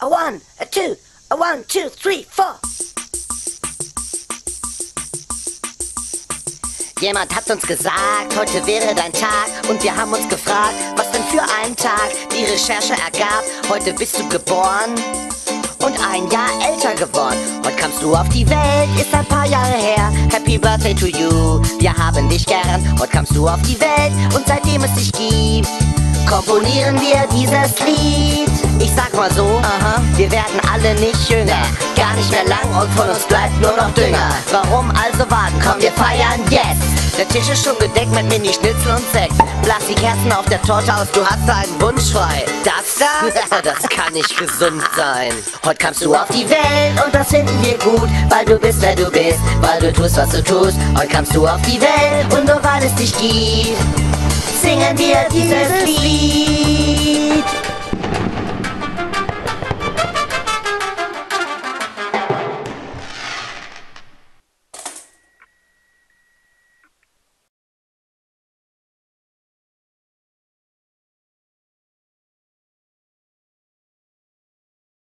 a one, a two, a one, two, three, four. Jemand hat uns gesagt, heute wäre dein Tag und wir haben uns gefragt, was denn für ein Tag die Recherche ergab. Heute bist du geboren und ein Jahr älter geworden. Heute kamst du auf die Welt, ist ein paar Jahre her. Happy Birthday to you, wir haben dich gern. Heute kamst du auf die Welt und seitdem es dich gibt, komponieren wir dieses Lied. Sag mal so, aha, wir werden alle nicht jünger, gar nicht mehr lang und von uns bleibt nur noch Dünger. Warum also warten? Komm, wir feiern jetzt. Der Tisch ist schon gedeckt mit Mini-Schnitzel und Sekt. Blass die Kerzen auf der Torte aus, du hast einen Wunsch frei. Das da? das kann nicht gesund sein. Heute kamst du auf die Welt und das finden wir gut, weil du bist, wer du bist, weil du tust, was du tust. Heute kamst du auf die Welt und nur weil es dich gibt, singen wir dieses Lied.